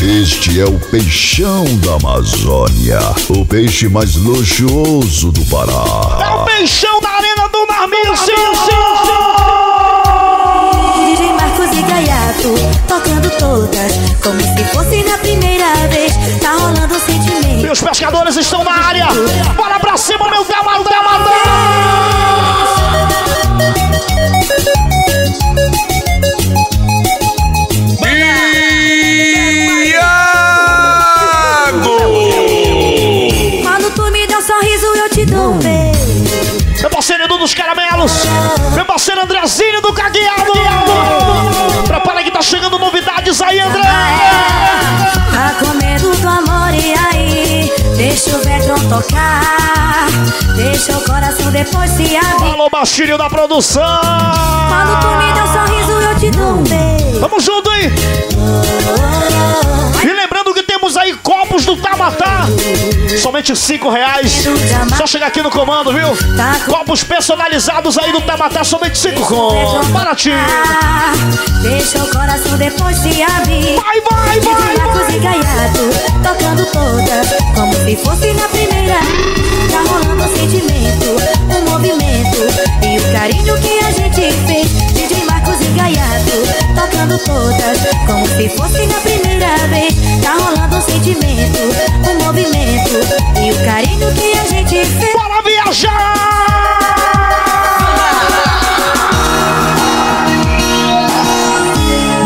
Este é o peixão da Amazônia, o peixe mais luxuoso do Pará. É o peixão da Arena do Narminho, sim, sim, DJ Marcos e Gaiato, tocando todas, como se fosse na primeira vez. Tá rolando um sentimento. E os pescadores estão na área. Bora pra cima, meu Delma, Delma, Quando parceiro Edu dos Caramelos. Meu parceiro Andrezinho do Cagueado. Prepara que tá chegando novidades aí, André. Tá com medo do amor e aí? Deixa o Vectron tocar. Deixa o coração depois se abrir. Alô, baixinho da produção. Quando tu me dá um sorriso, eu te dou um beijo. Vamos junto, hein? E lembrando que temos aí do Tamatá. Somente cinco reais. Só chegar aqui no comando, viu? Copos personalizados aí do Tamatá, somente cinco com. Baratinho. Deixa o coração depois se abrir. Vai, vai, vai, vai. e Gaiato, tocando todas, como se fosse na primeira. Tá rolando um sentimento, um movimento e o carinho que a gente fez. Gaiato, tocando todas, como se fosse na primeira vez. Tá rolando um sentimento, um movimento e o carinho que a gente fez. Bora viajar!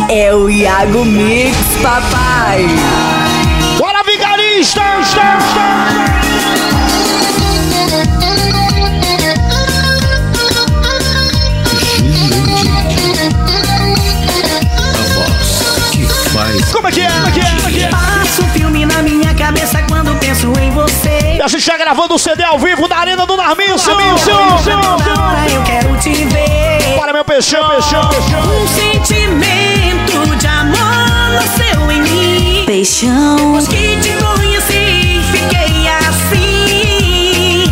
É o Iago Mix, papai. A gente tá gravando o CD ao vivo da Arena do hora eu quero te ver. Bora, meu peixão, peixão, peixão. Um sentimento de amor nasceu em mim. Peixão, Depois que te conheci, fiquei assim.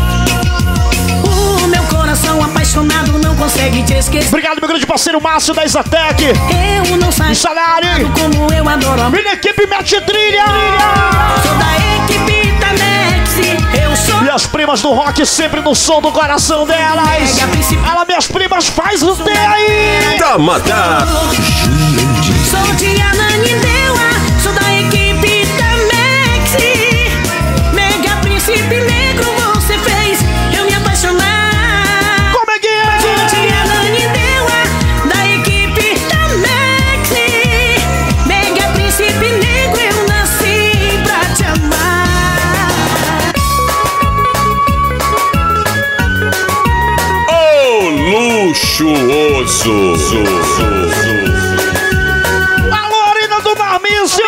O meu coração apaixonado não consegue te esquecer. Obrigado, meu grande parceiro Márcio da Isatec. Eu não saio Salário. como eu adoro. Minha equipe mete trilha. Sou da equipe da Nex. Eu sou E as primas do rock sempre no som do coração delas. Ela, minhas primas, faz o T aí. Tamatá. Sou de Ananindeua, Alô, Arena do sim.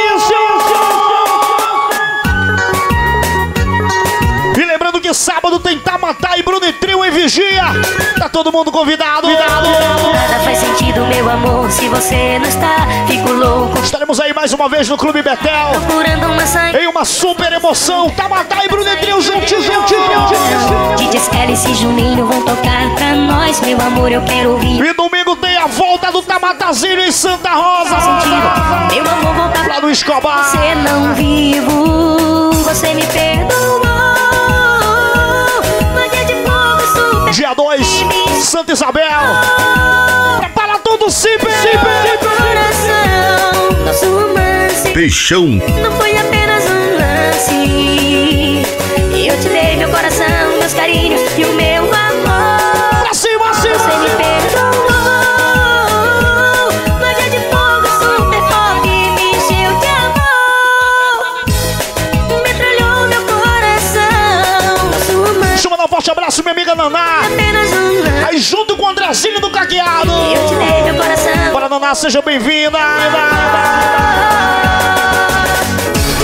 E lembrando que sábado tem Tamatá e Bruno e Trio em Vigia. Tá todo mundo convidado. nada faz sentido, meu amor, se você não está. Fico louco, Estaremos aí mais uma vez no Clube Betel. procurando uma saída. Em uma super emoção, Tamatá e Bruno e Trio juntinho, juntinho. DJs Alice e Juninho vão tocar pra nós, meu amor, eu quero ouvir. E a volta do Tamatazinho em Santa Rosa. Sentido, meu amor, volta Lá no Escobar. Você não vivo, você me perdoou. Magia de fogo, super. Dia 2, Santa Isabel. Prepara tudo, Cipe. Coração, nosso romance Peixão. não foi apenas um lance. Eu te dei meu coração, meus carinhos e o meu amor. Naná. um. Aí junto com o Andrezinho do Caqueado. Eu te dei meu coração. Bora, Naná, seja bem-vinda.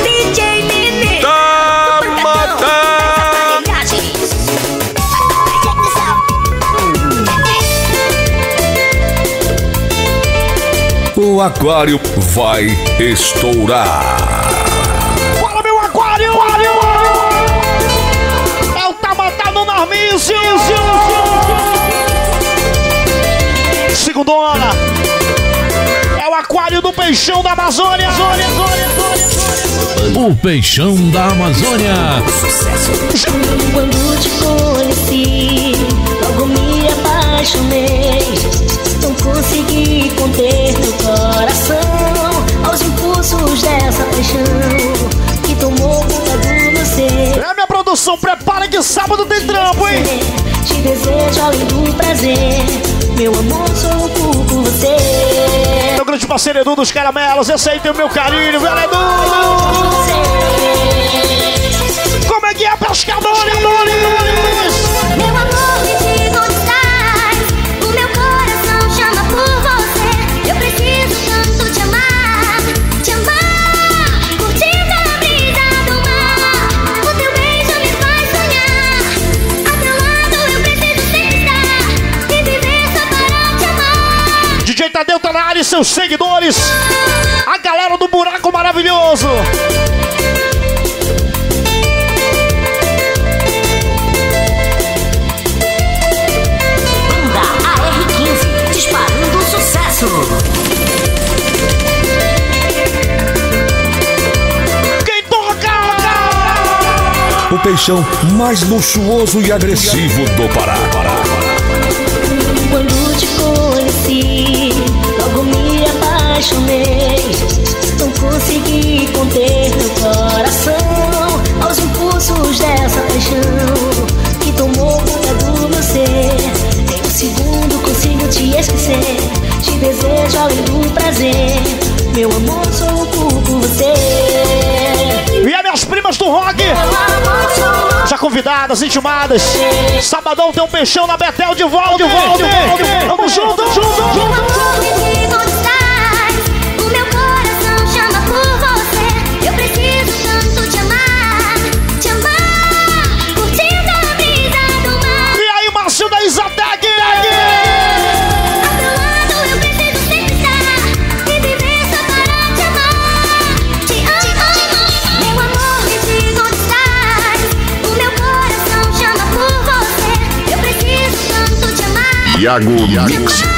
DJ Nenê. Tamatá. O aquário vai estourar. Tamatá no Narmício. Segundona. É o aquário do peixão da Amazônia. Amazônia, Amazônia, Amazônia. O Peixão da Amazônia. Quando te conheci, logo me apaixonei. Não consegui conter meu coração aos impulsos dessa paixão produção, prepara que sábado tem trampo, hein? Te desejo além do prazer, meu amor, sou louco por você. Meu grande parceiro Edu dos Caramelos, esse aí tem o meu carinho, velho Edu! Como é que é, pescadores? Meu E seus seguidores. A galera do Buraco Maravilhoso. Banda AR15, disparando sucesso. Quem toca? O peixão mais luxuoso e agressivo do Pará. Quando apaixonei. Não consegui conter meu coração aos impulsos dessa paixão que tomou conta do meu ser. Em um segundo consigo te esquecer. Te desejo além do prazer. Meu amor, sou por você. E as minhas primas do rock. Já convidadas, intimadas. Sabadão tem um peixão na Betel de volta. De volta. Vamos junto, Meu junto. amor, Iago Mix.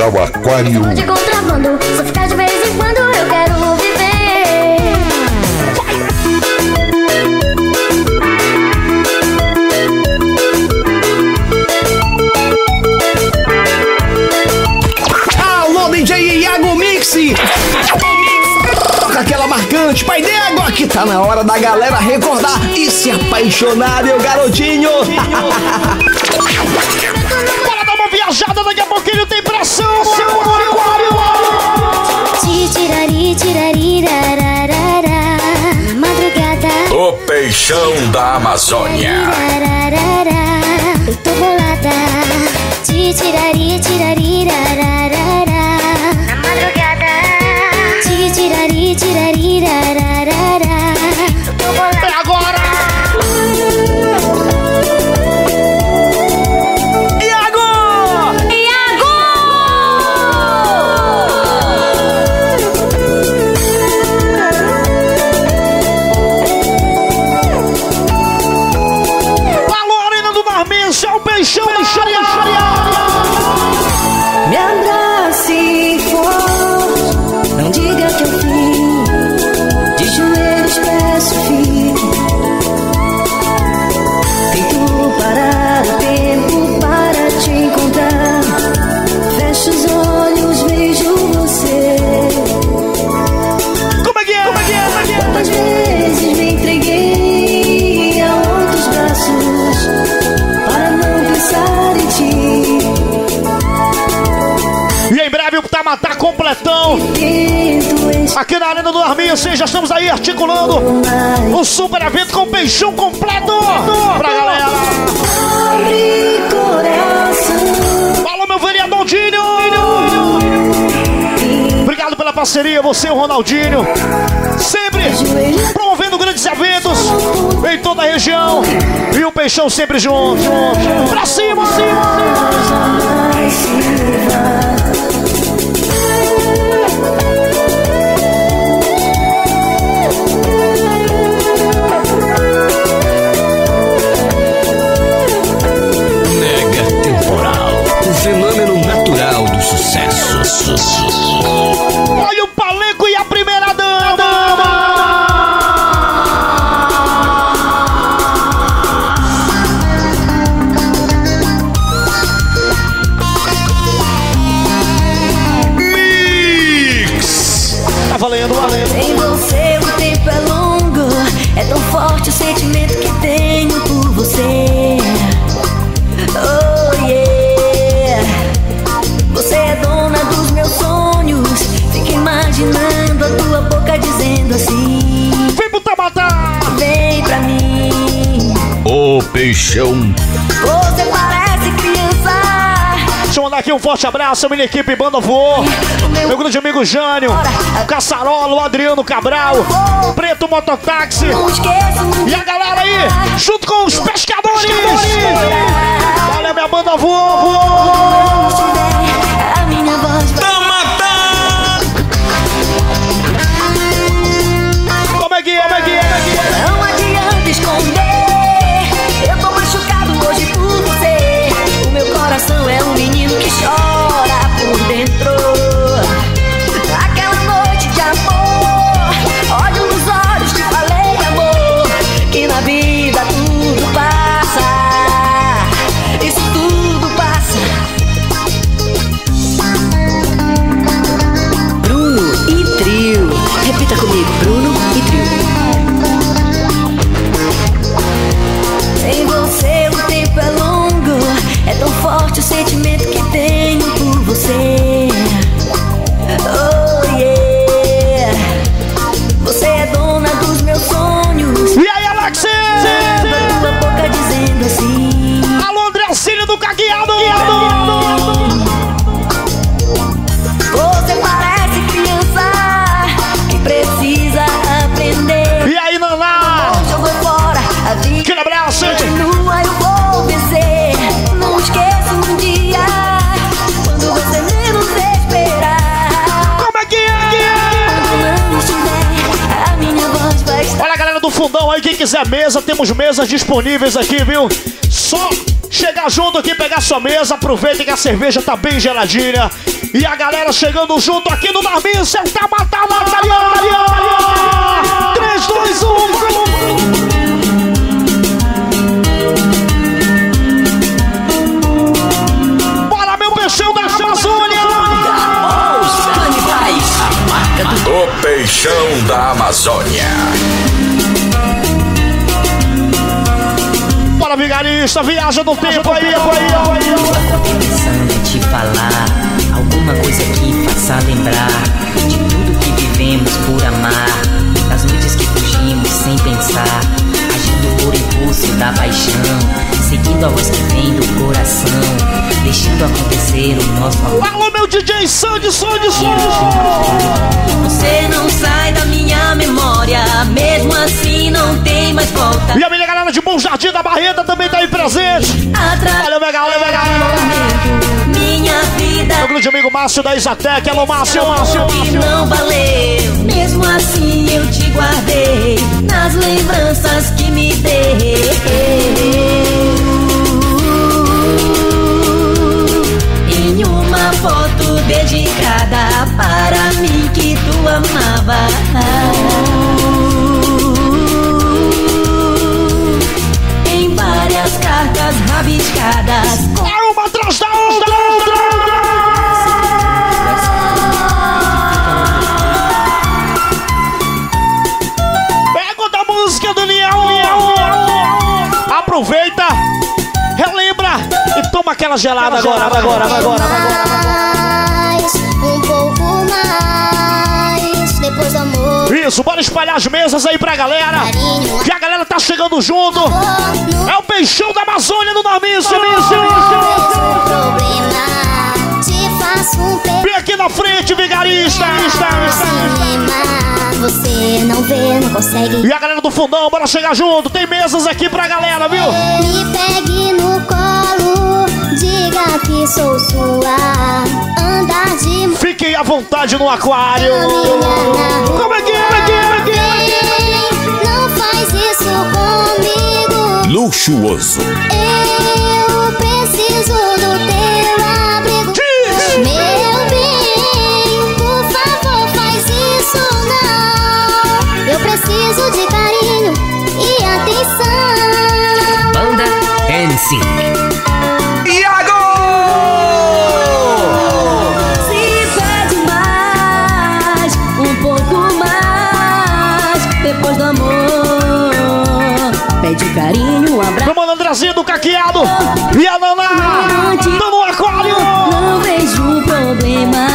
Ao Aquário. De contrabando. Só ficar de vez em quando eu quero viver. Alô, DJ Iago Mix! Toca aquela marcante, pai d'égua, que tá na hora da galera recordar e se apaixonar, meu garotinho! O Peixão da Amazônia. Eu tô bolada. Ti tirari, tirari, rararara. Na madrugada. Ti tirari, tirari, Arminho, sim, já estamos aí articulando o super evento com peixão completo pra galera. Fala, meu vereador Dinho! Obrigado pela parceria, você e o Ronaldinho. Sempre promovendo grandes eventos em toda a região. E o Peixão sempre junto. Pra cima, Mega sucesso. Dizendo assim: Vem pro Tamatá. Vem pra mim. O Peixão. Você parece criança. Deixa eu mandar aqui um forte abraço, minha equipe Banda Voou. Meu grande amigo Jânio, o Caçarola, o Adriano Cabral, o Preto Mototáxi. E a galera aí, junto com os pescadores. Olha minha banda voou, voou. Quiser mesa, temos mesas disponíveis aqui, viu? Só chegar junto aqui, pegar sua mesa, aproveita que a cerveja tá bem geladinha. E a galera chegando junto aqui no Marminho, você tá matando a galera! 3, 2, 1, Bora, meu peixão da Amazônia! O Peixão da Amazônia. Bora, vigarista, viaja no tempo aí, aí, aí. pensando em te falar Alguma coisa que faça lembrar De tudo que vivemos por amar Das noites que fugimos sem pensar Agindo por impulso da paixão Seguindo a voz que vem do coração Deixando acontecer o nosso amor Alô, meu DJ Sandy, Sandy, Sandy! Você não sai da minha memória Mesmo assim não tem mais volta E a Bom Jardim da Barreta também tá aí presente. Atrás Valeu, legal, valeu, legal. minha vida Meu grande amigo Márcio da Isatec. Alô, Márcio, Márcio. que não valeu. Mesmo assim eu te guardei nas lembranças que me deu. Em uma foto dedicada para mim que tu amava. rabiscadas. É uma atrás da outra, outra, outra. Pega da música do Leão, Leão. Aproveita, relembra e toma aquela gelada agora, agora, agora, agora, agora. agora, agora. Mais, um pouco mais, depois do amor isso, bora espalhar as mesas aí pra galera. Que a galera tá chegando junto. É o peixão da Amazônia no pedido. Vem aqui na frente, vigarista. E a galera do fundão, bora chegar junto. Tem mesas aqui pra galera, viu? Me pegue no colo, diga que sou sua. Andar de Fiquem à vontade no aquário. Como é que é? Como é que é? Como é que é? Não faz isso comigo. Luxuoso. Eu preciso do teu abrigo. Diz! Meu bem, por favor, faz isso não. Eu preciso de carinho e atenção. Banda NSYNC. Se Pede carinho, um abraço. Mano Andrezinho do Caqueado. E a Naná. Tô no aquário. Não vejo problema.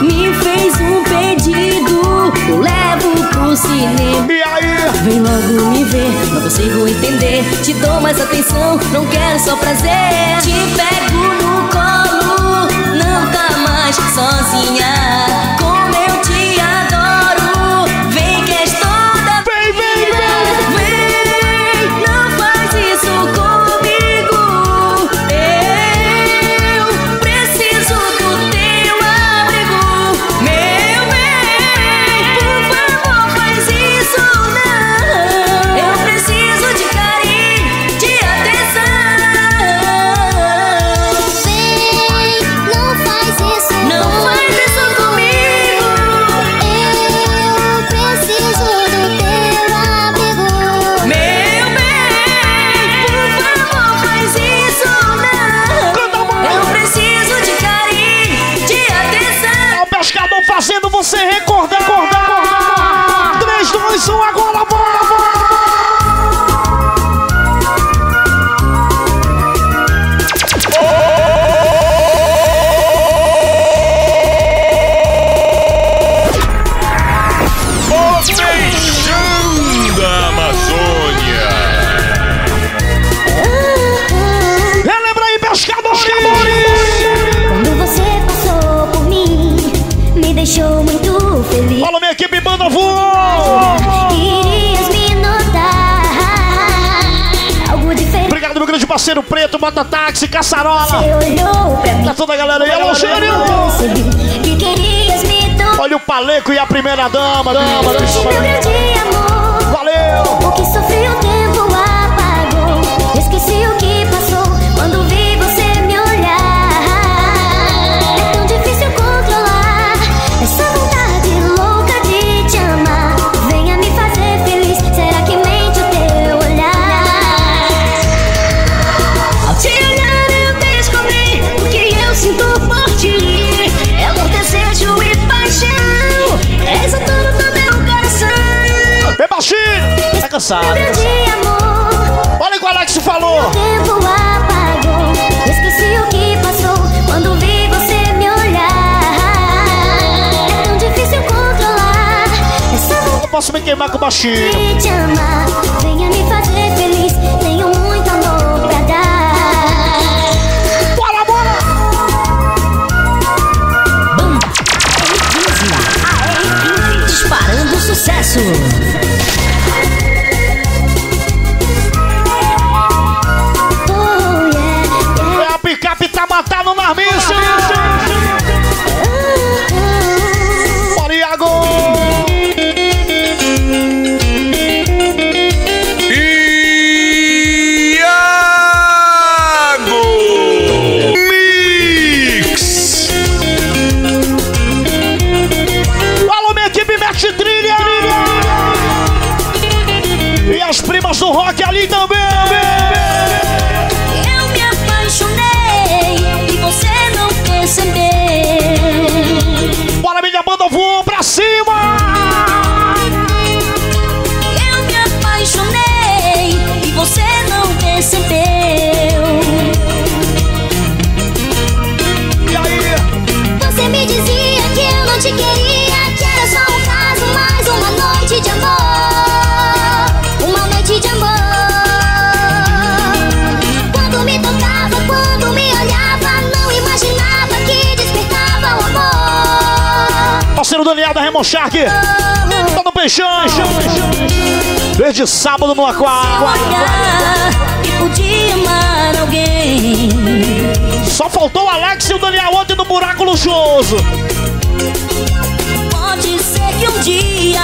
Me fez um pedido, eu levo pro cinema. E aí? Vem logo me ver, não consigo entender. Te dou mais atenção, não quero só prazer. Te pego no colo, não tá mais sozinha. Como eu te adoro, Olhou pra. Tá toda a galera aí. Alô, tocar. Olha o Paleco e a primeira dama. dama, grande amor. Valeu. O que sofri o tempo apagou. Esqueci o que passou Vem, baixinho. Tá cansado. Amor. Olha o que o Alex falou. O tempo apagou. Esqueci o que passou quando vi você me olhar. É tão difícil controlar essa Eu posso me queimar com o baixinho. te amar. Venha me fazer feliz. Tenho muito amor pra dar. Bora, bora. Banda A15, disparando sucesso. Picape tá matando da Raymond Shark. Tá no peixão. Desde sábado no aquário. Só faltou o Alex e o Daniel ontem no buraco luxuoso. Pode ser que um dia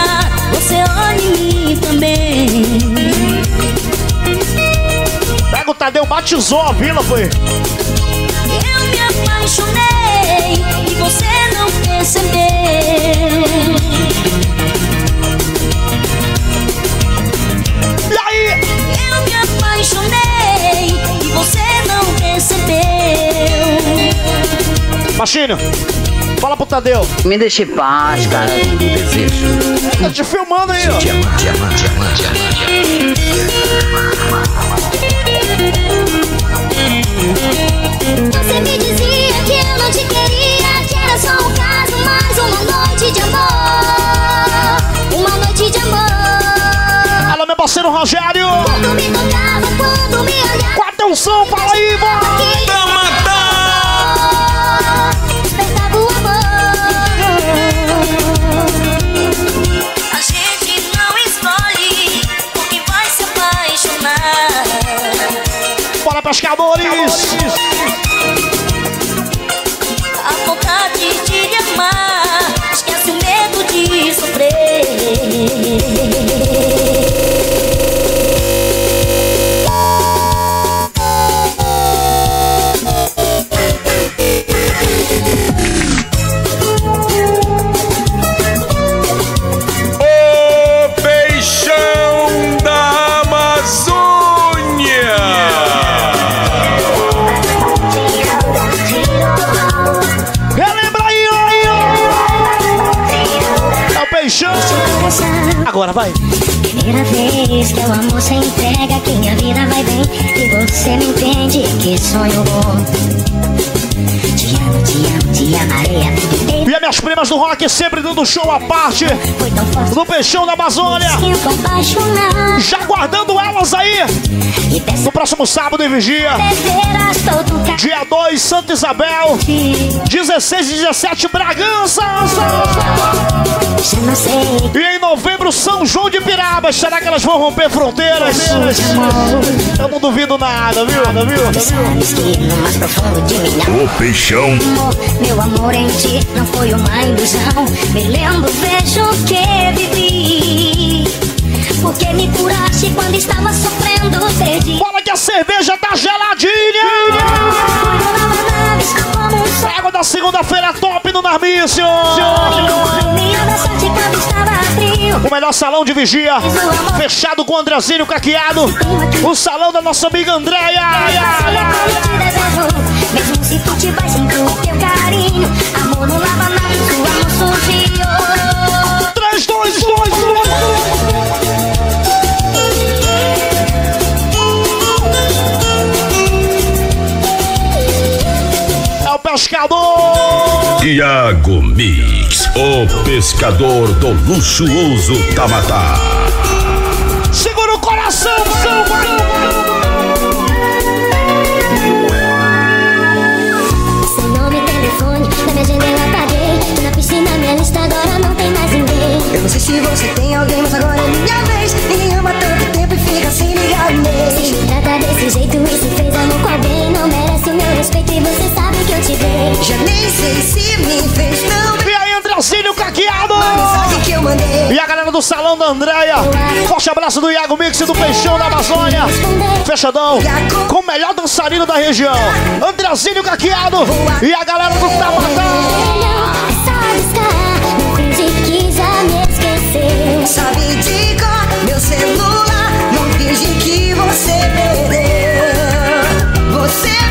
você olhe em mim também. Pega o Tadeu, batizou a vila, foi. Eu me apaixonei e você percebeu. E aí? Eu me apaixonei e você não percebeu. Machinho, fala pro Tadeu. Me deixe em paz, cara. Tá te filmando aí, ó. Te amar, te amar, te amar, te amar. Parceiro Rogério. Quando me tocava, quando me olhava. Com atenção, fala aí, vai. Despertava o amor. A gente não escolhe o que vai se apaixonar. Bora, pescadores. A Agora vai. Primeira vez que o amor se entrega, que minha vida vai bem. E você me entende, que sonho bom. Te amo, te amo, te amarei. E as minhas primas do rock sempre dando show à parte. No peixão da Amazônia. Já guardando elas aí. No próximo sábado em vigia. Dia 2, Santa Isabel. 16 e 17, Bragança. E em novembro, São João de Pirabas. Será que elas vão romper fronteiras? Eu não duvido nada, viu? viu? De minha O peixão. meu amor em ti não foi uma ilusão. Me lembro, vejo o que vivi. Porque me curaste quando estava sofrendo, perdi. Fala que a cerveja tá geladinha. Da segunda-feira top no Narmício. O melhor salão de vigia. Fechado com o Andrezinho Caqueado. O salão da nossa amiga Andréia. Mesmo se tu te vai, sinto teu carinho. Amor não lava nada, seu amor sujo. 3, 2, 2, 1. É o pescador. Iago Mix, o pescador do luxuoso Tamatá. Segura o coração, Seu nome, telefone, na minha agenda eu apaguei. Na piscina, minha lista agora não tem mais ninguém. Eu não sei se você tem alguém, mas agora é minha vez. Ninguém ama tanto tempo e fica sem ligar Se mês. me trata desse jeito e se fez amor com alguém, e você sabe que eu te dei. Já nem sei se me fez tão bem. E aí, Andrezinho Caqueado. E a galera do salão da Andréia. Forte abraço do Iago Mix e do Peixão da Amazônia. Fechadão. Com o melhor dançarino da região. Andrezinho Caqueado. E a galera do. É esqueceu. Sabe de cor meu celular. Não finge que você perdeu. Você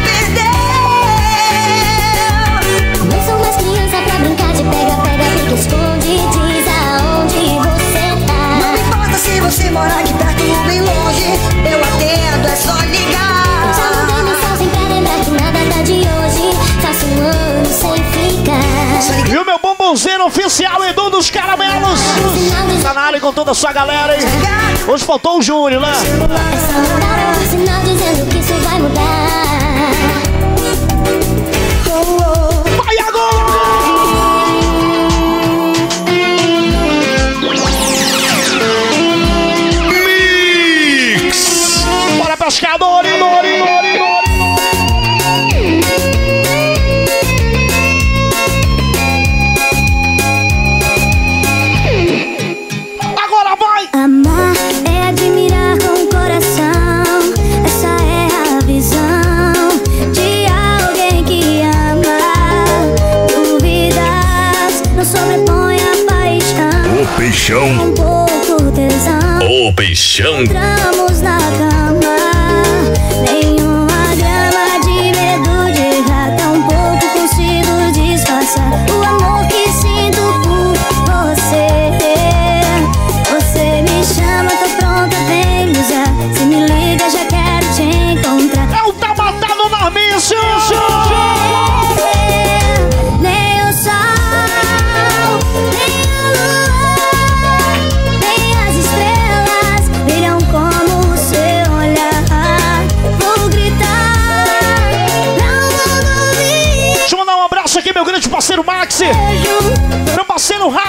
oficial Edu dos Caramelos. Tá na área com toda a sua galera, hein? Hoje faltou o Júnior, né? Vai agora! Mix! Bora pescar, Dori, Dori, Dori, Peixão. O Peixão. Entramos na casa.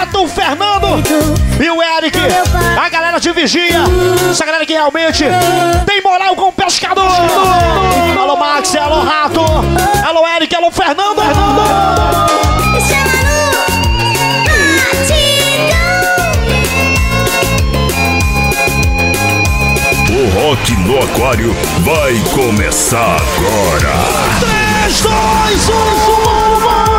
Rato, o Fernando! E o Eric! A galera de Vigia! Essa galera que realmente tem moral com o pescador! Alô Maxi, alô Rato! Alô Eric, alô Fernando! chama no batidão. O Rock no Aquário vai começar agora. 3, 2, 1, E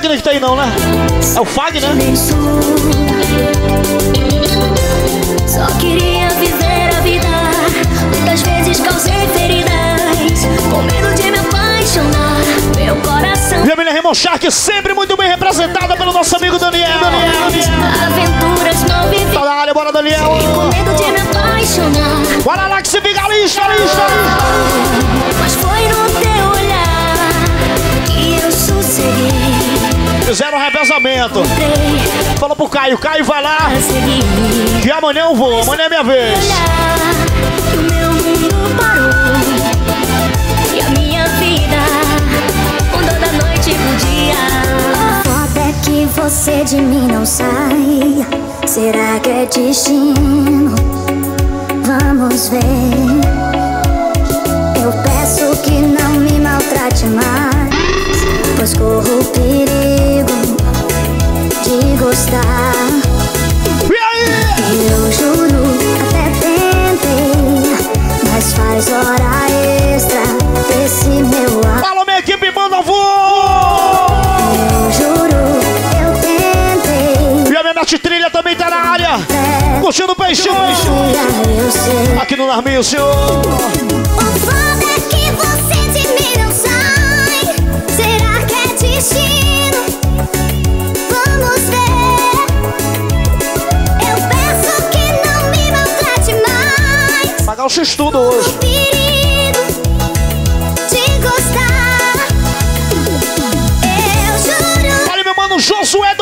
Fagner que tá aí não, né? É o Fagner? lenço. Só queria viver a vida. Muitas vezes causei feridas. Com medo de me apaixonar. Meu coração. Raymond Shark sempre muito bem representada pelo nosso amigo Daniel. Aventuras não vivi. Tá na área, bora Daniel! Com medo de me apaixonar. Bora lá que se lista! Mas foi no teu Fizeram um revezamento. Falou pro Caio, Caio vai lá. Que amanhã eu vou, amanhã é minha vez. É que você de mim não sai. Será que é destino? Vamos ver. Eu peço que não me maltrate mais, pois corro perigo gostar. E aí? Eu juro, até tentei, mas faz hora extra esse meu amor. Fala minha equipe, manda voo! Eu juro, eu tentei. E a minha Nath Trilha também tá na área. Curtindo o peixão. Aqui no Narmício. O foda é que você de mim não sai. Será que é destino? Gaúcho Estudo hoje. Olha meu mano Josué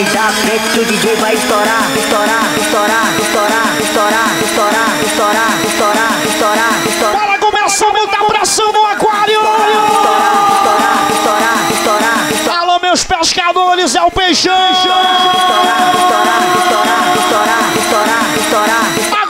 Sai da frente que o DJ vai estourar. Estourar, estourar, estourar, estourar, estourar, estourar, estourar, estourar, estourar. Bora começar muita pressão no aquário. Estourar, estourar, estourar, estourar, estourar, Alô meus pescadores, é o peixão. estourar, estourar, estourar, estourar, estourar, estourar.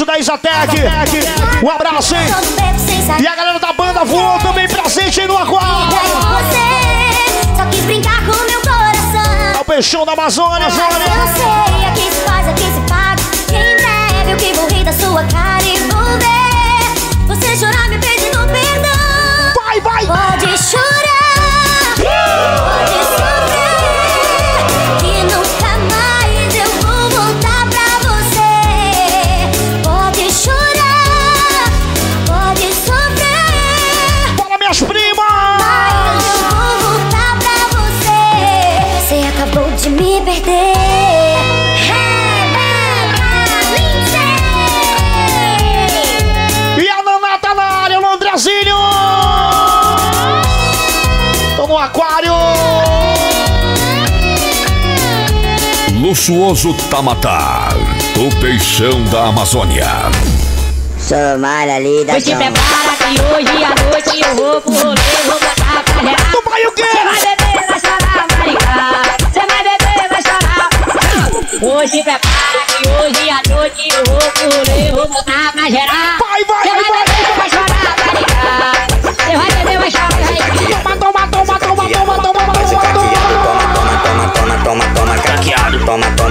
Márcio da Isatec. Um abraço, hein? E a galera da banda voou também presente aí no aquário. Você só quis brincar com meu coração. É o peixão da Amazônia, Mas eu Zônia. não sei, aqui se faz, aqui se paga. Em breve eu que vou rir da sua cara e vou ver. Você chorar me pedindo perdão. Vai, vai. Pode chorar, Luxuoso Tamatar, o peixão da Amazônia. Sou malha ali da se prepara que hoje à noite eu vou pro rolê, vou botar pra gerar. Tu vai o quê? Você vai beber, vai chorar, vai brincar. Você vai beber, vai chorar. Hoje prepara que hoje à noite eu vou pro rolê, vou botar pra gerar.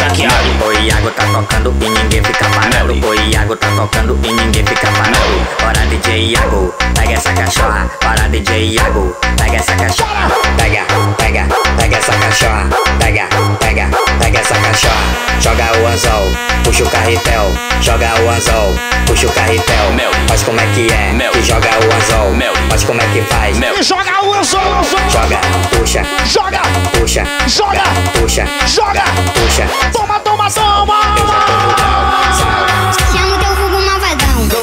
craqueado. Boi Iago tá tocando e ninguém fica parado. Boi Iago tá tocando e ninguém fica parado. Bora DJ Iago, pega essa cachorra. Bora DJ Iago, pega essa cachorra. Pega, pega, pega essa cachorra. Pega, pega, pega essa cachorra. Joga o anzol, puxa o carretel. Joga o anzol, puxa o carretel. Faz como é que é, e joga o anzol. Faz como é que faz. E joga o anzol, anzol. Joga, puxa, Joga, puxa, joga, puxa, joga. puxa. Toma, toma, toma. Chama o teu fogo malvadão, dão.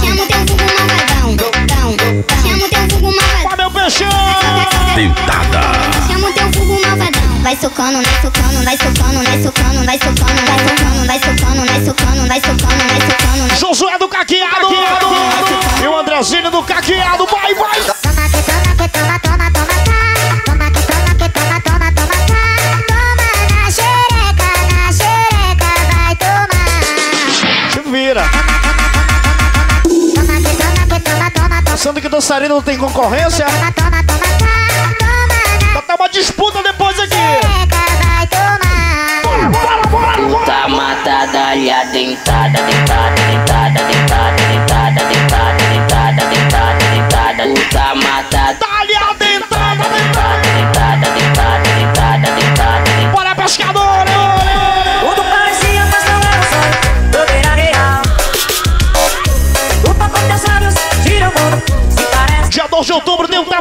Chama o teu fogo malvadão, dão. Chama o teu fogo malvadão. Vai, meu peixão. Chama o teu fogo malvadão. Vai socando, vai socando, vai socando, vai socando, vai socando, vai socando, vai socando, vai socando, vai socando, vai socando, Josué do Caqueado. E o Andrezinho do Caqueado. Vai, vai. Toma que toma que toma, toma, dançarina não tem concorrência. Toma, toma, toma, toma, toma. Tá, tá uma disputa depois aqui. Seca, vai tomar. Puta matada e dentada. adentrada.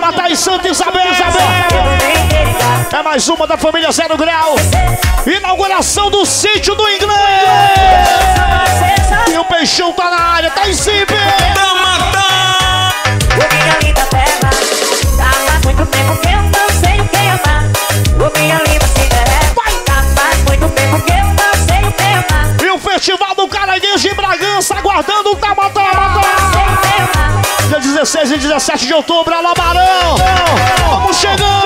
Um Tamatá em Santa Isabel. queria. É mais uma da família Zero Grau. Inauguração do sítio do inglês. E o peixão tá na área, tá em cima. O minha linda terra, já faz muito tempo que eu não sei o que amar. O minha linda Cinderela, já faz muito tempo que eu não sei o que amar. E o Festival do Caranguejo em Bragança aguardando o Tamatá. Sei 16 e 17 de outubro, Alô Barão. Vamos chegando.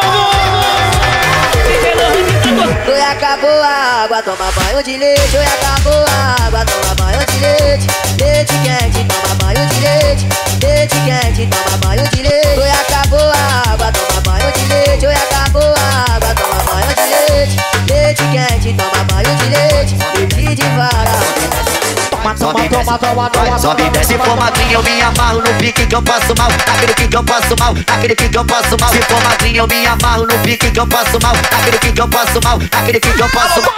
Oi, acabou a água, toma banho de leite. Oi, acabou a água, toma banho de leite. Leite quente, toma banho de leite. leite, quente, toma banho de leite. Oi, acabou a água, toma banho de leite. Oi, acabou a água, toma banho de leite. Leite quente, toma banho de leite. Leite de toma, toma, toma, Sobe e desce for magrinha, eu me amarro no pique que eu passo mal. Naquele que eu passo mal, naquele que eu passo mal. Se for magrinha, eu me amarro no pique que eu passo mal. Naquele que eu passo mal, naquele que eu passo mal.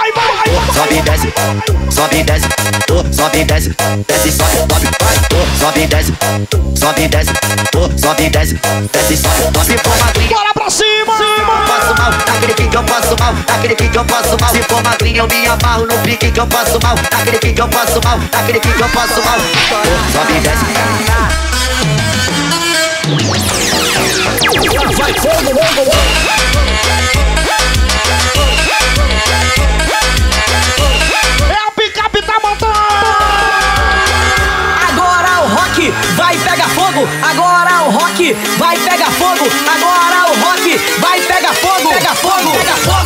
Sobe e desce, sobe e desce, sobe e desce, desce, sobe, sobe, vai, sobe e desce, sobe e desce, sobe e desce, desce, sobe, sobe. Se for magrinha, Bora pra cima! Eu passo mal, naquele pique que eu passo mal, naquele pique que eu passo mal. Se for magrinha, eu me amarro no pique que eu passo mal, naquele pique que eu passo mal, naquele pique que eu passo mal. Desce. Vai fogo, fogo, É fogo. Agora o rock vai pegar fogo. Agora o rock vai pegar fogo. Pega fogo, pega fogo.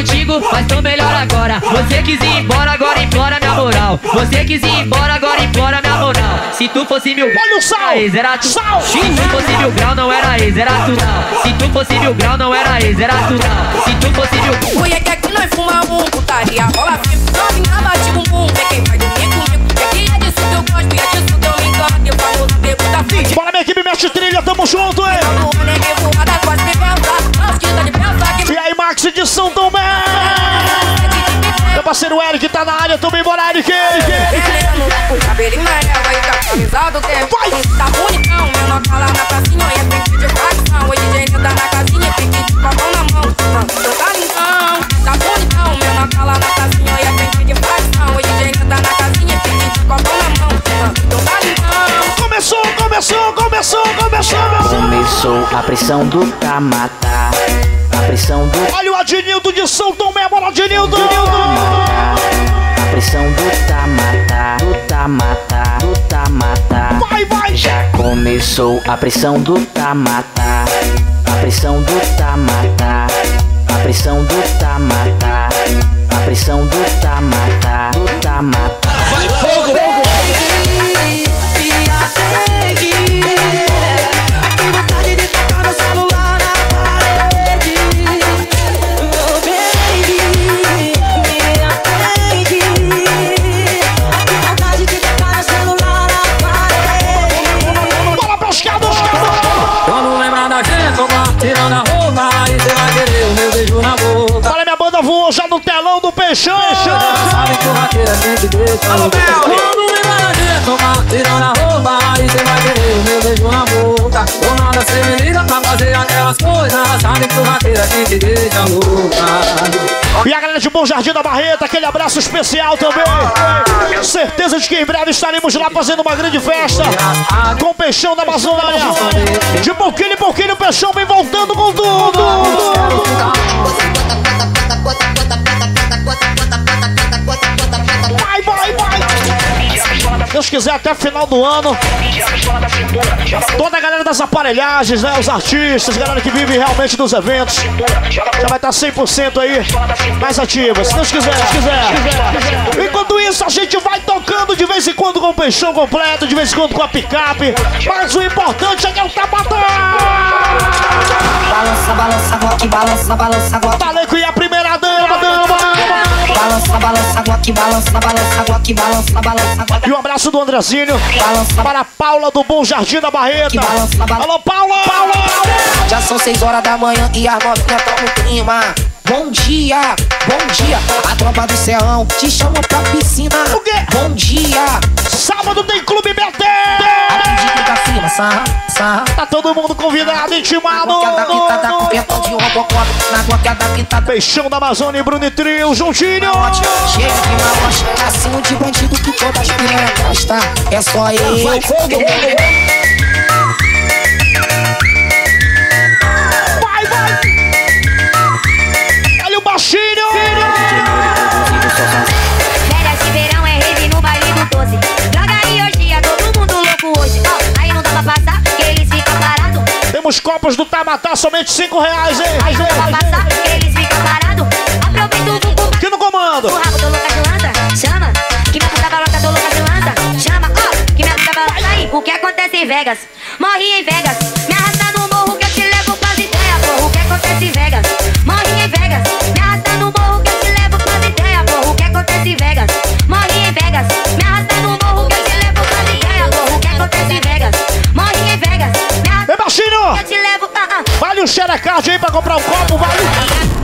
Contigo, mas tô melhor agora. Você quis ir embora, agora implora minha moral. Você quis ir embora, agora implora minha moral. Se tu fosse mil Olha o sal! ex, era tu. Sal! Se tu fosse mil grau, não era ex, era tu não. Se tu fosse mil grau, não era ex, era tu não. Se tu fosse mil Mulher que aqui nós fuma um, putaria rola fico Novinha bate bumbum, vem quem vai dormir comigo eu gosto, e é disso que eu me encanto Eu falo na pergunta fit Bora, minha equipe, mexe trilha, tamo junto, hein? Que E aí, Max de São Tomé! Meu parceiro Eric tá na área também, bora, Eric! Eric, Eric. O tá camisado tem Tá bonitão, menor tá lá na pracinha E é pique de facção, o DJ tá na Começou, começou, começou, começou! Começou a pressão do Tamata. A pressão do Olha o Adnildo de São Tomé, bora, Adnildo! A pressão do Tamata. Do Tamata. Do Tamata. Vai, vai! Já começou a pressão do Tamata. A pressão do Tamata. A pressão do Tamata. A pressão do Tamata. Do Tamata. Vai fogo, no telão do Peixão! Sabe que o raqueiro sempre deixa louco. Quando lembrar da gente, toma, tirando a roupa, aí cê vai querer o meu beijo na boca. Ou nada cê me liga pra fazer aquelas coisas, sabe que o raqueiro sempre deixa louca. E a galera de Bom Jardim da Barreta, aquele abraço especial também. Certeza de que em breve estaremos lá fazendo uma grande festa com o Peixão da Amazônia. De pouquinho em pouquinho o Peixão vem voltando com tudo. Vai, Deus quiser, até final do ano. Toda a galera das aparelhagens, né? Os artistas, galera que vive realmente dos eventos. Já vai estar 100% aí mais ativa. Se Deus quiser, se quiser. Enquanto isso, a gente vai tocando de vez em quando com o peixão completo, de vez em quando com a picape. Mas o importante é que é o tabatá. Balança, balança, rock, balança, balança, rock. Taleco e a primeira dama. Balança, balança, rock, balança, balança, rock, balança, balança, rock. E um abraço do Andrezinho para a Paula do Bom Jardim da Barreta. Alô, Paula! Paula! Já são seis horas da manhã e as novinhas tão no clima. Bom dia, bom dia. A tropa do Serrão te chama pra piscina. O quê? Bom dia. Sábado tem Clube BT! Tá todo mundo convidado, intimado. Peixão da Amazônia e Bruno e Trio, juntinho. Cheio de malote, lacinho de bandido que todas as piranhas gosta. É só eu. Vai fogo, os copos do Tamatá, somente 5 reais, hein? Aí não vai passar, que eles ficam parados. Aproveita o bumbum. Aqui no comando. O rabo do Lucas de lança, chama. Que minha puta balota do Lucas de lança, chama. Ó, que minha puta balota aí. O que acontece em Vegas? Morri em Vegas. Me arrasta no morro que eu te levo pras ideias, porra. O que acontece em Vegas? Morri em Vegas. Me arrasta no morro que eu te levo pras ideias, porra. O que acontece em Vegas? Morri em Vegas. Que eu te levo. Ah, ah. Vale o xerecard aí pra comprar um copo, vale.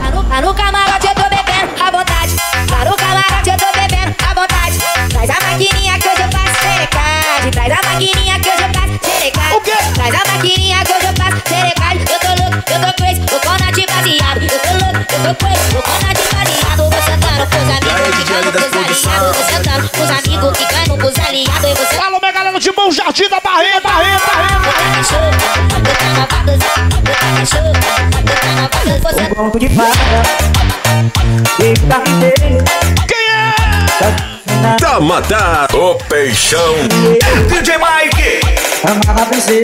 Tá no, tá no camarote, eu tô bebendo à vontade. Tá no camarote, eu tô bebendo à vontade. Traz a maquininha que hoje eu faço xerecade. Traz a maquininha que hoje eu faço xerecade. O quê? Traz a maquininha que hoje eu faço xerecade. Eu tô louco, eu tô crazy, tô com nati baseado. Eu tô louco, eu tô crazy, tô com nati baseado. Vou sentando pros amigos, ficando pros aliados. Vou sentando pros amigos, ficando pros aliados. Vou Fala, minha galera de Bom Jardim da Barreira, Barreira, Um ponto de fada E Quem é? Tamatá, o peixão. DJ Mike! Amava a princesa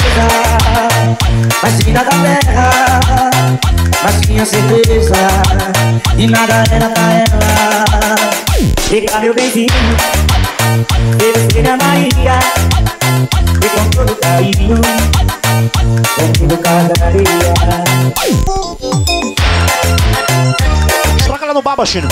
Mais linda da terra Mas tinha certeza E nada era pra ela Chega meu benzinho Eu filha Maria E com todo carinho Comigo casaria Troca ela no bar, baixinho.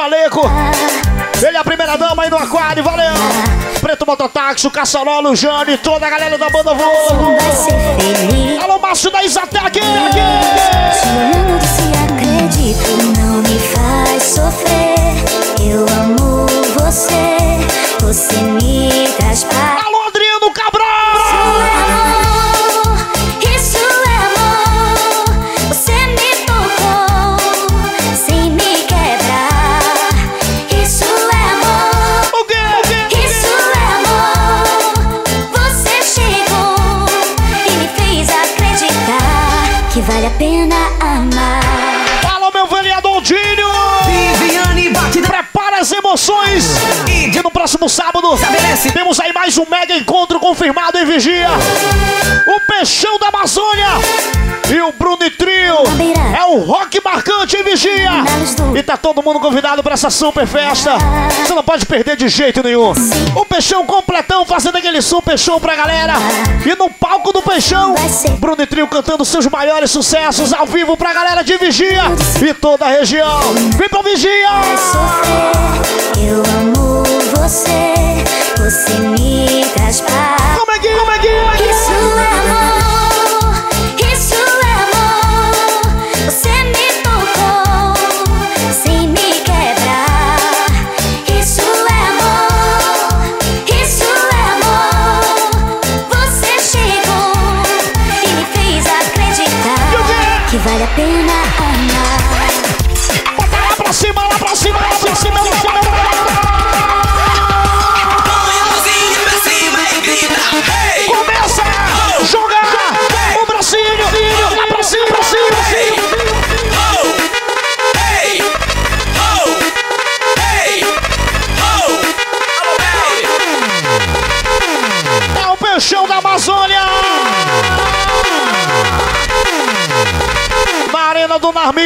Paleco. Ele é a primeira dama aí do aquário, valeu! Preto Mototáxi, o Caçarolo, o Jane, toda a galera da banda Voo. Feliz Alô, Márcio da Isatec! Te olhando disse acredito Não me faz sofrer Eu amo você Você me traz paz próximo sábado, Estabelece. temos aí mais um mega encontro confirmado em Vigia. O Peixão da Amazônia e o Bruno e Trio. É o rock marcante em Vigia. E tá todo mundo convidado pra essa super festa. Você não pode perder de jeito nenhum. O Peixão completão fazendo aquele super show pra galera. E no palco do Peixão, Bruno e Trio cantando seus maiores sucessos ao vivo pra galera de Vigia e toda a região. Vem pra Vigia! sofrer. Eu amo você, você me traz paz. Como é que, como é que, como é que? Isso é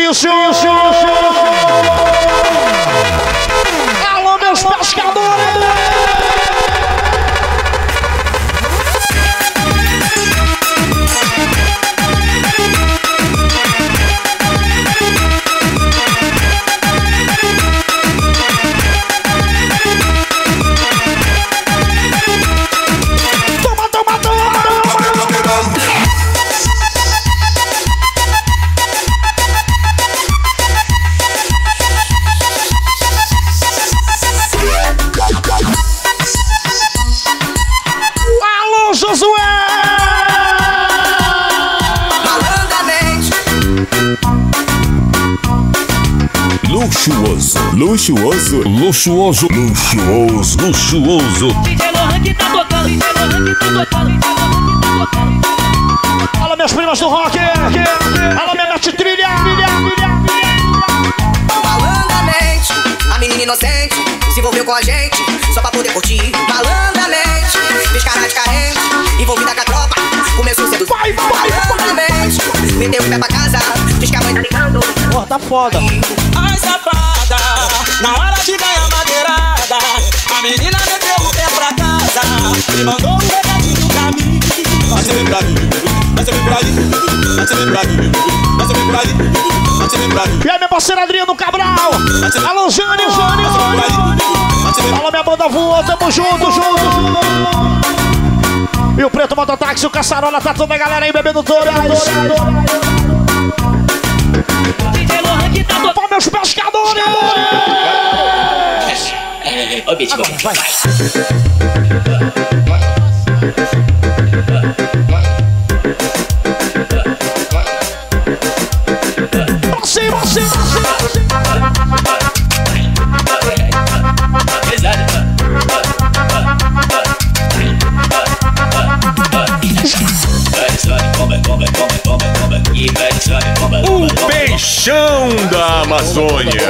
do Narmício. Alô, meus pescadores. Luxuoso, luxuoso, luxuoso, luxuoso, luxuoso. DJ Lohan que tá tocando, DJ Lohan que tá tocando, DJ Lohan que tá tocando. Alô, minhas primas do rock. Alô, minha mete trilha. Malandramente, a menina inocente se envolveu com a gente só pra poder curtir. Malandramente, fez cara de carente, envolvida com a tropa, começou cedo. Vai, vai, Malandramente, meteu o pé pra casa, que a mãe tá ligando. Pô, tá foda. Ai, safada, na hora de ganhar madeirada, a menina meteu o pé pra casa e mandou um recadinho pra mim. Ser pra mim, ser pra mim, ser pra mim, ser pra mim, pra. E aí, minha parceira Adriano Cabral. Alô, Jânio, Jânio. Alô, minha banda voou. Tamo junto, junto, junto. E o Preto Mototáxi, o Caçarola, tá toda a galera aí bebendo todas. Tá. Pô, meus pescadores. Ô, Bitch, vai. Pra cima, pra pra cima. Peixão da Amazônia.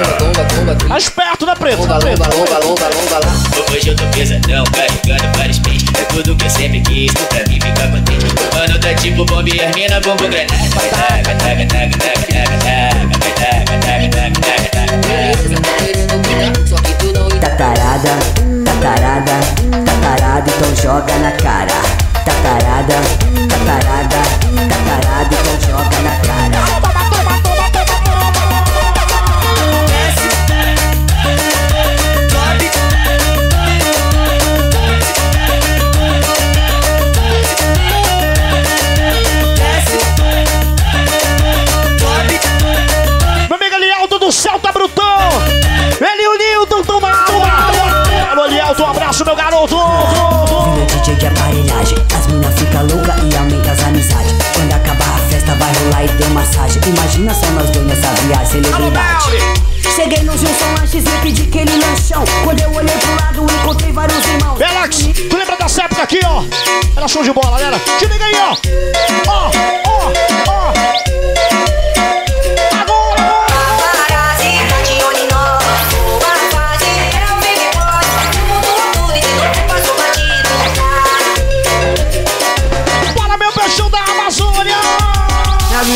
Tá né, longa, longa, longa lá. Hoje eu tô pesadão, carregando vários peixes É tudo que eu sempre quis, pra mim ficar contente Mano, tá tipo bomba e as mina, bomba granada Vai taca, taca, taca, taca, taca, taca Vai taca, taca, taca, taca, taca, taca Só que tu não Tá tarada, tá tarada, tá tarada, então joga na cara. Tá tarada, tá tarada, tá tarada, então joga na cara. Imagina só nós dois nessa viagem, celebridade. Cheguei no Gilson Lanches e pedi aquele lanchão. Quando eu olhei pro lado, encontrei vários irmãos. Relax, tu lembra dessa época aqui, ó? Era show de bola, galera. Te liga aí, ó. Ó, ó, ó.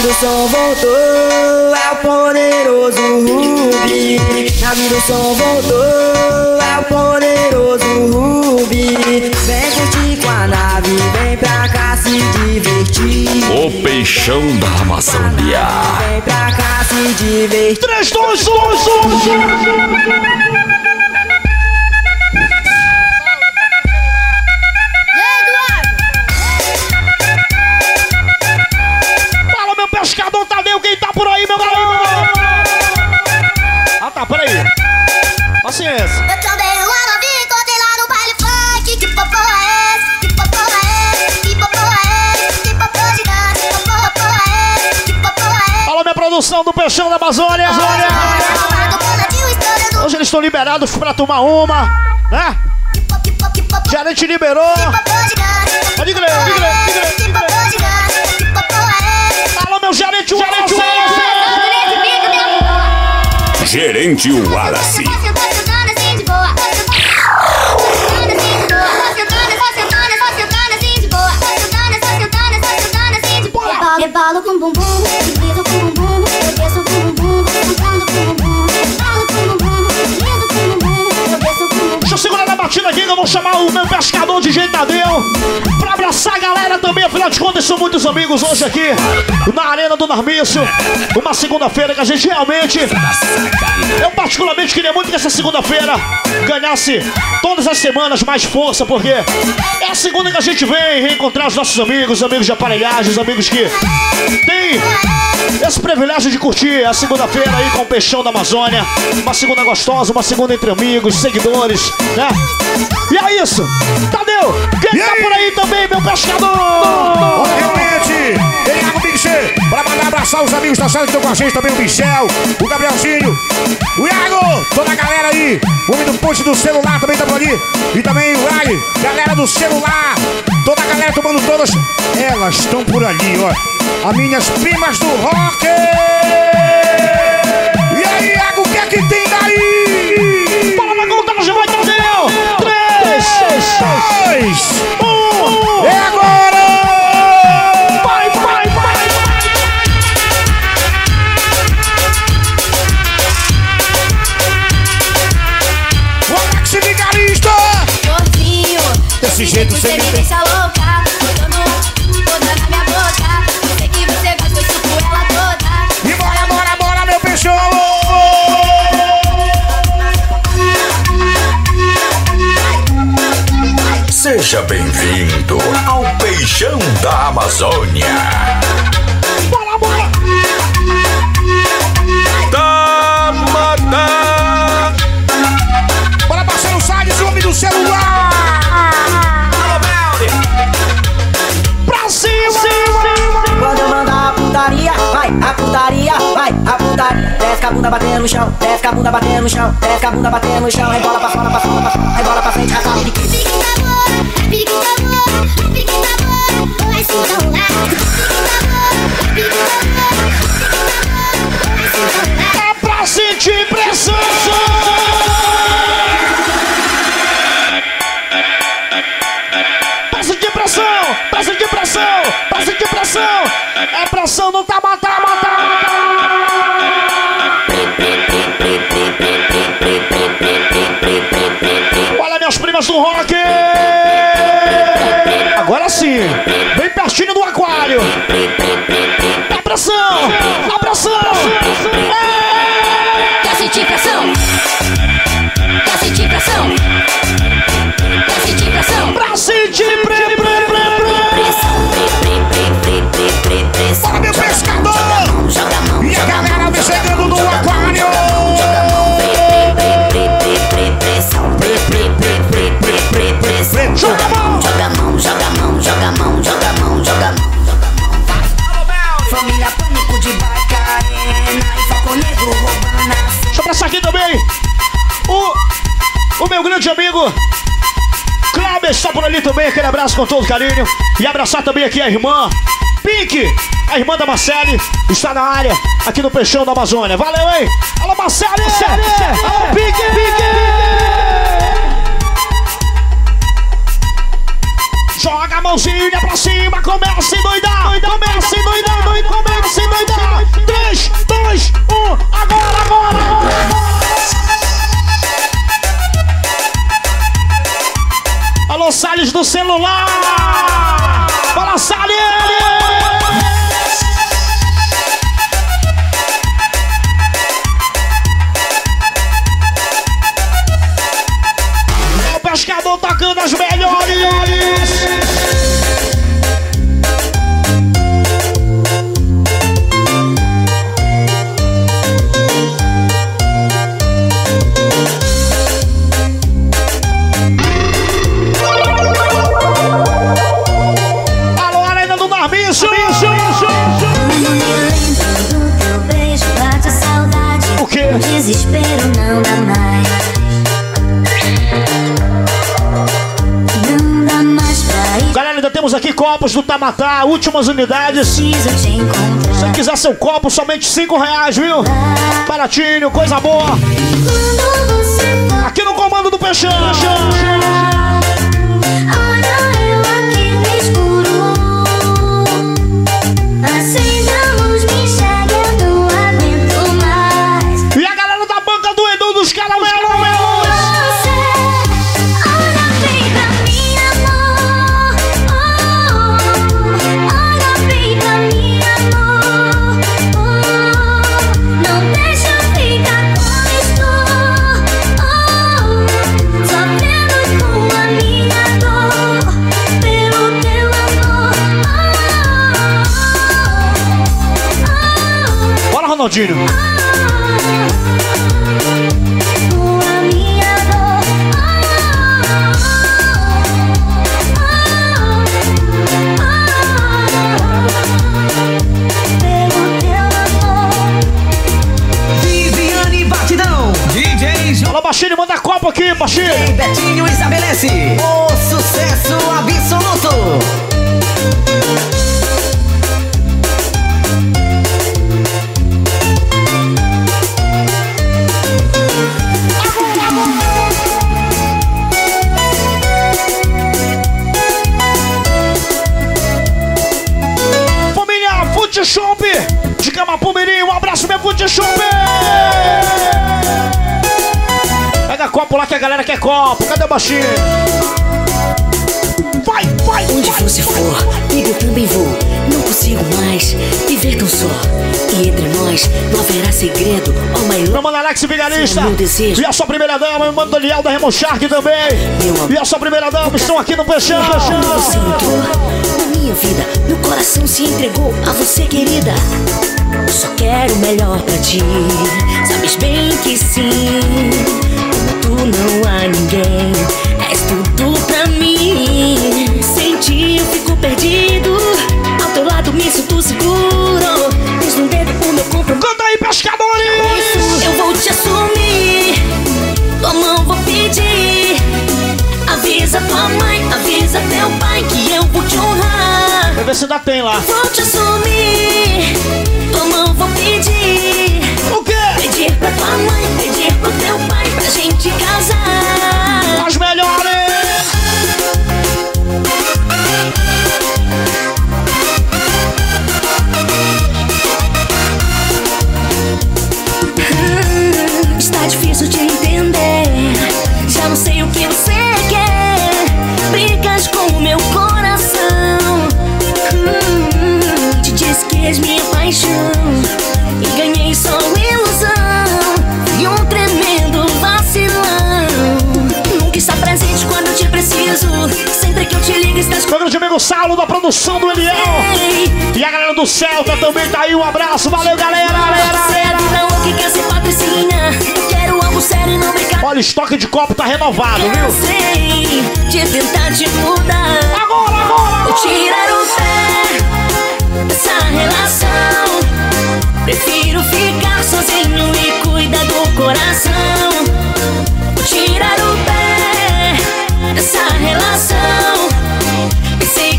Do som voltou, é o poderoso Rubi. Navio do som voltou, é o poderoso Rubi. Vem curtir com a nave, vem pra cá se divertir. O peixão da Amazônia. Vem pra cá se divertir. 3, 2, 2, 1. Produção do Peixão da Amazônia. Hoje eles estão liberados pra tomar uma, né? Gerente liberou. Pode crer, pode crer, pode crer, pode crer. Alô, meu gerente, o gerente, o Gerente Wallace. Rebalo com bumbum, Batida aqui que eu vou chamar o meu pescador de jeito Tadeu pra abraçar a galera também. Afinal de contas, são muitos amigos hoje aqui na Arena do Narmício. Uma segunda-feira que a gente realmente. Eu, particularmente, queria muito que essa segunda-feira ganhasse todas as semanas mais força, porque é a segunda que a gente vem reencontrar os nossos amigos, amigos de aparelhagem, os amigos que têm esse privilégio de curtir a segunda-feira aí com o Peixão da Amazônia. Uma segunda gostosa, uma segunda entre amigos, seguidores, né? E é isso! Tadeu! Quem tá por aí também, meu pescador? Obviamente, tem Iago Mixer pra mandar abraçar os amigos da sala que estão com a gente também, o Michel, o Gabrielzinho, o Iago, toda a galera aí, o homem do post do celular também tá por ali, e também o Lai, galera do celular, toda a galera tomando todas, elas estão por ali, ó, as minhas primas do rock. E aí, Iago, o que é que tem daí? Dois, um, é agora! Vai, vai, vai! O Alex Vigarista! Gordinho, Desse jeito você me deixa louca. Seja bem-vindo ao Peixão da Amazônia. Bora, bora! Tamatá! Bora, Marcelo Salles, o homem do celular! Pra cima! Quando eu mandar a putaria, vai, a putaria, vai, a putaria. Desce com a bunda batendo no chão, desce com a bunda batendo no chão, desce com a bunda batendo no chão, rebola pra fora, pra fora, pra fora, rebola pra frente, rasga sentir pressão! Pressão! Pressão! É pressão, não tá Bem pertinho do aquário! A pressão! A pressão! Quer sentir pressão? Quer sentir pressão? Também o, o meu grande amigo Kleber está por ali também, aquele abraço com todo carinho. E abraçar também aqui a irmã Pink, a irmã da Marcele, está na área, aqui no Peixão da Amazônia. Valeu, hein? Alô, Marcele! Alô, Pink, Pink! Joga a mãozinha pra cima, começa a endoidar, começa a endoidar, começa a endoidar. 3, 2, 1, agora, agora, agora! Alô, Salles do celular! Fala, Salles! O pescador tocando as melhores! Copos do Tamatá, últimas unidades. Se quiser seu copo, somente 5 reais, viu? Baratinho, coisa boa. Aqui no comando do Peixão. Dino. Viviane Batidão. DJs. Fala baixinho, manda copo aqui, baixinho. Baixinho? Vai, vai, Onde você for, comigo eu também vou. Não consigo mais viver tão só. E entre nós não haverá segredo. Oh my Meu mano Alex Vigarista. Meu. E a sua primeira dama, meu mano Daniel da Remo Shark também. E a sua primeira dama estão aqui no Peixão. Quando você entrou na minha vida, meu coração se entregou a você, querida. Eu só quero o melhor pra ti. Sabes bem que sim. Não há ninguém. És tudo pra mim. Sem ti eu fico perdido. Ao teu lado me sinto seguro. Desde um dedo o meu compromisso. Canta aí, pescadores! Eu vou te assumir. Tua mão vou pedir. Avisa tua mãe, avisa teu pai que eu vou te honrar. Vai ver se ainda tem lá. Vou te assumir. Amigo Saulo da produção do Eliel. E a galera do Celta também tá aí. Um abraço. Valeu, galera. galera. Olha, estoque de copo tá renovado, viu? Cansei de te mudar. Agora, agora! Vou tirar o pé dessa relação. Prefiro ficar sozinho e cuidar do coração. Vou tirar o pé dessa relação.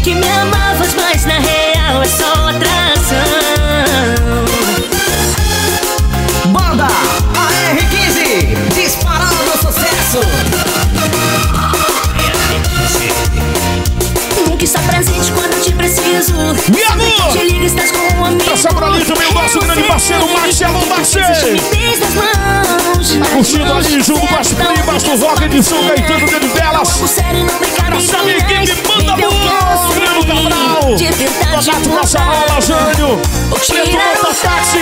Que me amavas, mas na real é só atração. Banda AR15, disparado sucesso. Nunca está presente quando eu te preciso. Meu amor! Te ligo, estás com ali também o nosso grande parceiro, Marcelo Marcelo. Curtindo ali junto com as primas do rock de São Caetano de Velas. Nossa equipe manda boa, Bruno Cabral. Contato Nacional, Lajânio. Preto Mototáxi.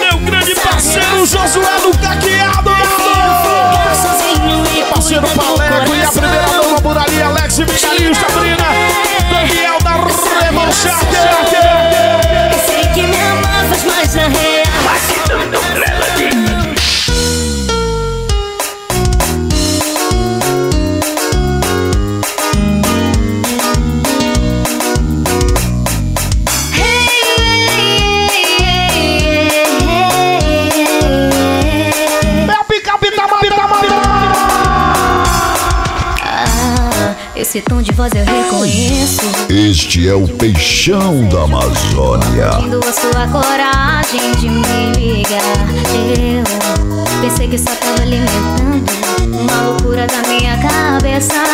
Meu grande parceiro, Josué do Caqueado. Este é o Peixão da Amazônia. Tendo a sua coragem de me ligar. Eu pensei que só tava alimentando uma loucura da minha cabeça.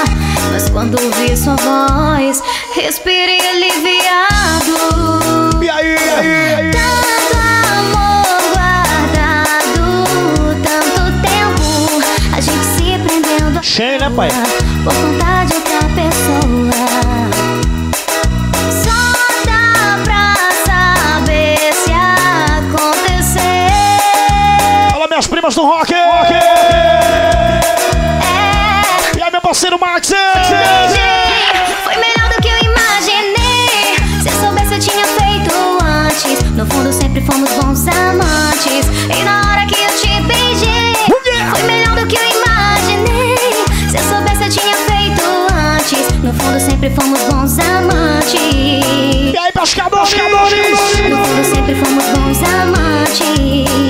Mas quando ouvi sua voz, respirei aliviado. E aí, e aí, e aí? Tanto amor guardado, tanto tempo, a gente se prendendo. Cheio, né, pai? Por conta de outra pessoa. as primas do rock! rock. É. E aí, meu parceiro Max! Foi melhor do que eu imaginei. Se eu soubesse, eu tinha feito antes. No fundo, sempre fomos bons amantes. E na hora que eu te beijei, foi melhor do que eu imaginei. Se eu soubesse, eu tinha feito antes. No fundo, sempre fomos bons amantes. E aí, pescadores! No fundo, sempre fomos bons amantes.